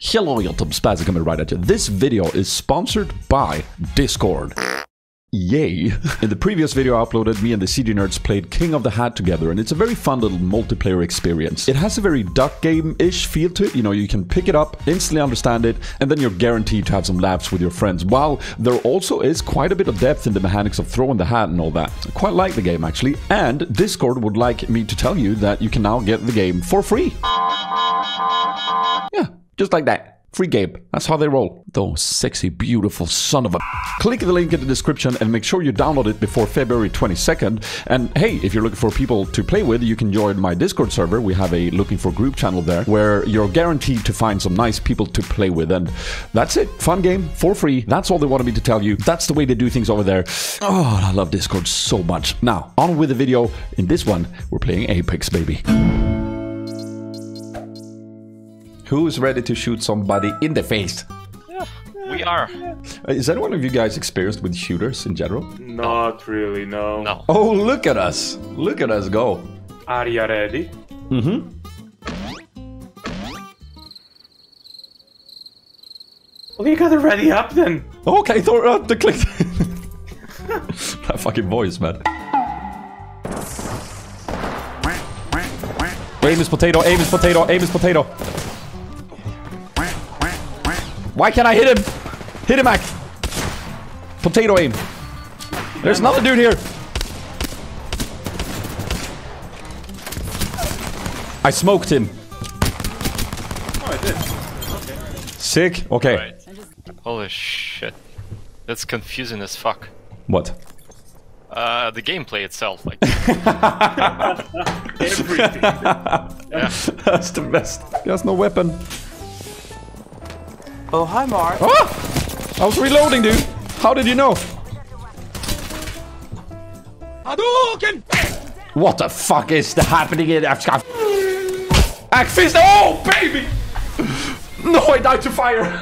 Hello YouTube, Spazzy coming right at you. This video is sponsored by Discord. Yay! In the previous video I uploaded, me and the CG Nerds played King of the Hat together, and it's a very fun little multiplayer experience. It has a very duck game-ish feel to it, you know, you can pick it up, instantly understand it, and then you're guaranteed to have some laughs with your friends, while there also is quite a bit of depth in the mechanics of throwing the hat and all that. I quite like the game actually, and Discord would like me to tell you that you can now get the game for free. Just like that. Free game. That's how they roll. Those sexy, beautiful son of a. Click the link in the description and make sure you download it before February 22nd. And hey, if you're looking for people to play with, you can join my Discord server. We have a looking for group channel there where you're guaranteed to find some nice people to play with. And that's it. Fun game for free. That's all they wanted me to tell you. That's the way they do things over there. Oh, I love Discord so much. Now, on with the video. In this one, we're playing Apex, baby. Who's ready to shoot somebody in the face? We are. Uh, Is anyone of you guys experienced with shooters in general? Not really, no. No. Oh, look at us! Look at us go! Are you ready? Mm-hmm. Well, you gotta ready up then. Okay, Thor, uh, the click. that fucking voice, man. Aim is potato, aim is potato, aim is potato. Why can't I hit him? Hit him, Mac. Potato aim. There's another dude here. I smoked him. Oh, I did. Sick. Okay. Right. Holy shit. That's confusing as fuck. What? Uh, the gameplay itself, like, Everything. yeah. That's the best. He has no weapon. Oh, hi, Mark. Ah! I was reloading, dude. How did you know? What the fuck is the happening in Afghanistan? Act Oh, baby! No, I died to fire.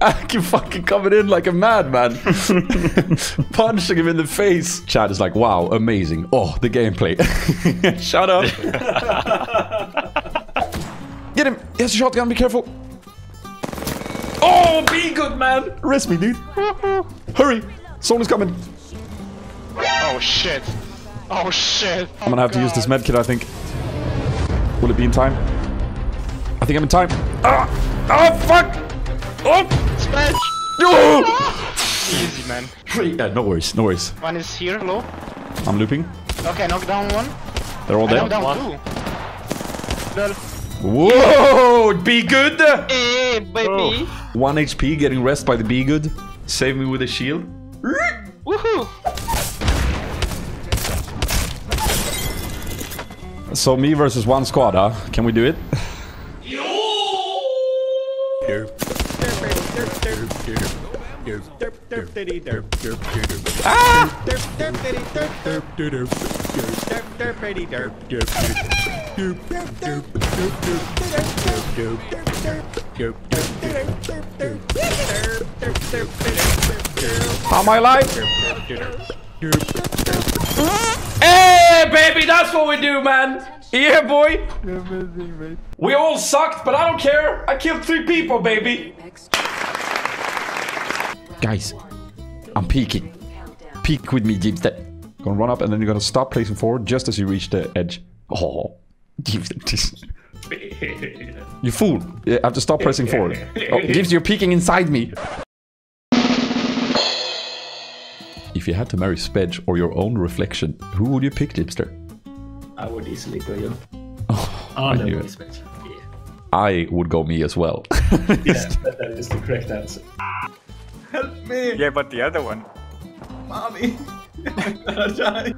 Ak fucking coming in like a madman. Punching him in the face. Chad is like, wow, amazing. Oh, the gameplay. Shut up. Get him. He has a shotgun, be careful. Oh, be good, man. Rest me, dude. Hurry. Someone's coming. Oh shit. Oh shit. I'm gonna have to use this medkit, I think. Will it be in time? I think I'm in time. Ah! Oh, fuck! Oh! Smash! Oh! Easy, man. Uh, no worries, no worries. One is here, low. I'm looping. Okay, knock down one. They're all I knock dead. down two. Well, Whoa! Be good! hey, baby. One HP getting rest by the Be good. Save me with a shield. Woohoo! So me versus one squad, huh? Can we do it? How am I alive? Hey, baby, that's what we do, man. Yeah, boy. We all sucked, but I don't care. I killed three people, baby. Guys, I'm peeking. Peek with me, Jeepster. Gonna run up and then you're gonna stop placing forward just as you reach the edge. Oh, Jeepster. You fool. I have to stop pressing forward. Oh, Gibbs, you're peeking inside me. If you had to marry Spedge or your own reflection, who would you pick, Dipster? I would easily go you. Oh, Oh, I no, knew it. Yeah. I would go me as well. yeah, that, that is the correct answer. Help me! Yeah, but the other one. Mommy! I'm gonna die.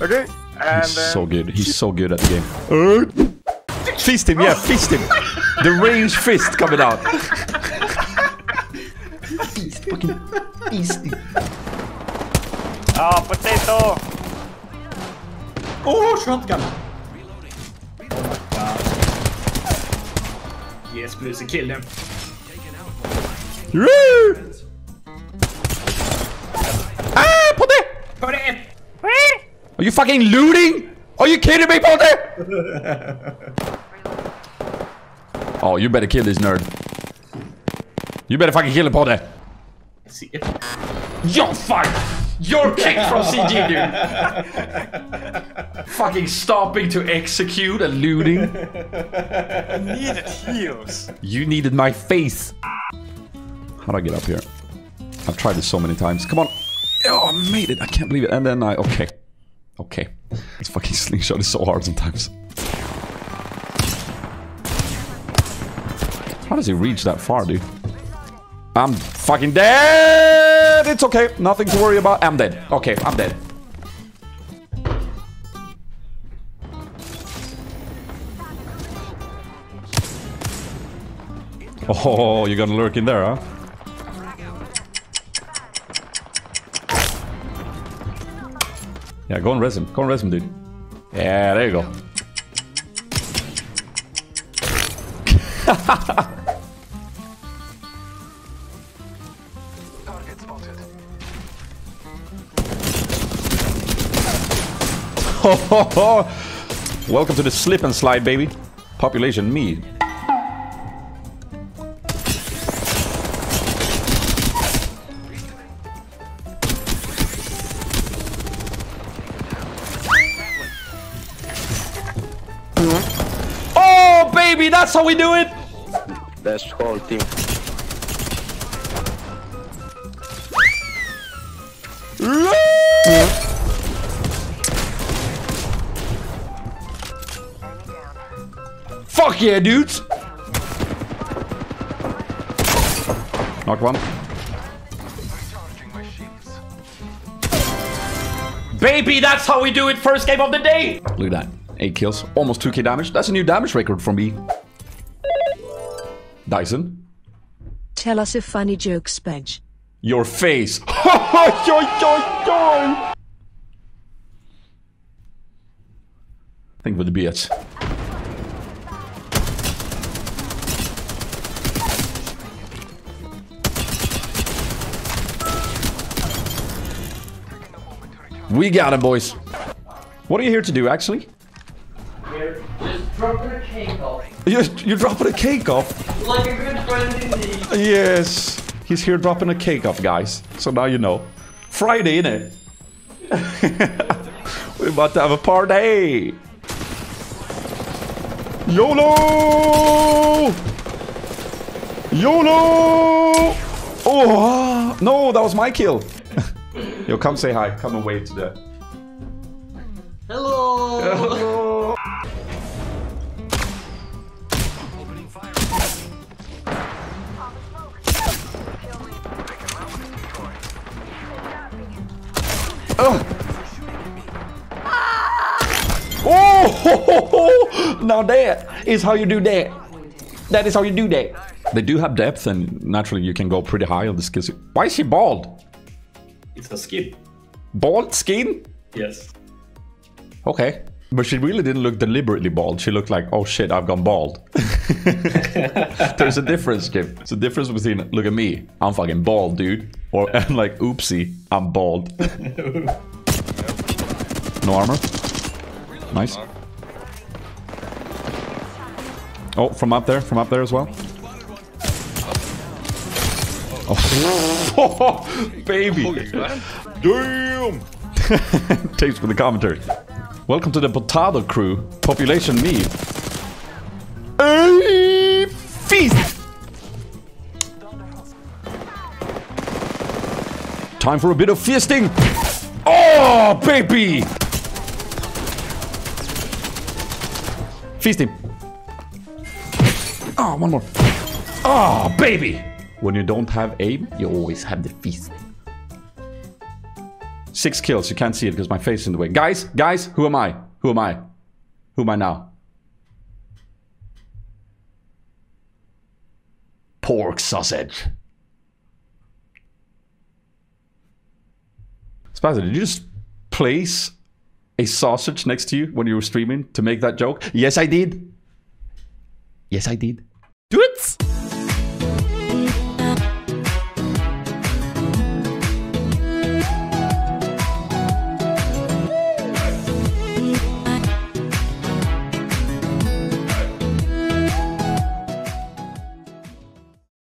Okay. And He's then... so good. He's so good at the game. Fist him, yeah, fist him. The range fist coming out. Beast, fucking beastie. Oh, potato! Oh, shotgun! Oh my god. Yes, please kill him. Woo! Ah, put it! Put it! Are you fucking looting? Are you kidding me, Ponte? Oh, you better kill this nerd. You better fucking kill him, Podde. See it. Yo, fuck! You're kicked from CG, dude. fucking stopping to execute and looting. Needed heals. You needed my face. How do I get up here? I've tried this so many times. Come on. Oh, I made it. I can't believe it. And then I... Okay. Okay. This fucking slingshot is so hard sometimes. How does he reach that far, dude? I'm fucking dead! It's okay. Nothing to worry about. I'm dead. Okay, I'm dead. Oh, you're gonna lurk in there, huh? Yeah, go and res him. Go and res him, dude. Yeah, there you go. Welcome to the slip and slide, baby. Population me. Oh, baby, that's how we do it. That's whole team. Fuck yeah, dudes. Knock one. Baby, that's how we do it. First game of the day. Look at that. Eight kills, almost 2k damage. That's a new damage record for me. Dyson. Tell us a funny joke, Spedge. Your face. Think with the BS. We got him, boys. What are you here to do, actually? Just dropping a cake off. You're, you're dropping a cake off. Like a good friend indeed. Yes. He's here dropping a cake off, guys. So now you know. Friday, innit? We're about to have a party. YOLO! YOLO! Oh, ah, no, that was my kill. Yo, come say hi. Come and wave to the... Hello. Hello. Oh, now that is how you do that. That is how you do that. They do have depth, and naturally you can go pretty high on the skills. Why is she bald? It's a skin. Bald skin? Yes. Okay. But she really didn't look deliberately bald. She looked like, oh shit, I've gone bald. There's a difference, Kim. There's a difference between, look at me, I'm fucking bald, dude. Or I'm like, oopsie, I'm bald. no armor? Nice. Oh, from up there, from up there as well. Oh, baby. Damn. Tapes with the commentary. Welcome to the Potato Crew. Population me. A feast. Time for a bit of feasting. Oh, baby. Feasting. Oh, one more. Oh, baby. When you don't have aim, you always have the feast. Six kills. You can't see it because my face is in the way. Guys, guys, who am I? Who am I? Who am I now? Pork sausage. Spazzy, did you just place a sausage next to you when you were streaming to make that joke? Yes, I did. Yes, I did.